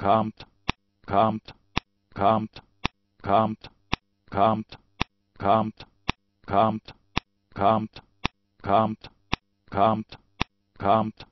kommt, kommt, kommt, kommt, kommt, kommt, kommt, kommt, kommt, kommt, kommt,